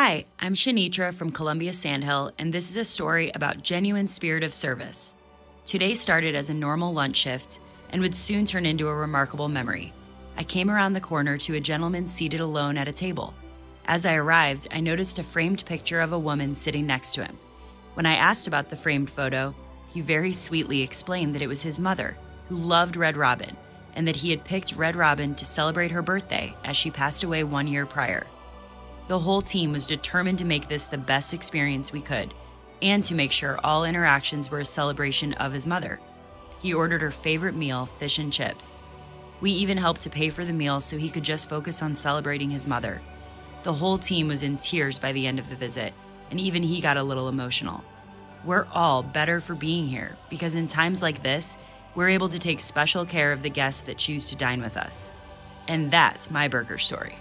Hi, I'm Shanitra from Columbia Sandhill, and this is a story about genuine spirit of service. Today started as a normal lunch shift and would soon turn into a remarkable memory. I came around the corner to a gentleman seated alone at a table. As I arrived, I noticed a framed picture of a woman sitting next to him. When I asked about the framed photo, he very sweetly explained that it was his mother, who loved Red Robin, and that he had picked Red Robin to celebrate her birthday as she passed away one year prior. The whole team was determined to make this the best experience we could, and to make sure all interactions were a celebration of his mother. He ordered her favorite meal, fish and chips. We even helped to pay for the meal so he could just focus on celebrating his mother. The whole team was in tears by the end of the visit, and even he got a little emotional. We're all better for being here because in times like this, we're able to take special care of the guests that choose to dine with us. And that's my burger story.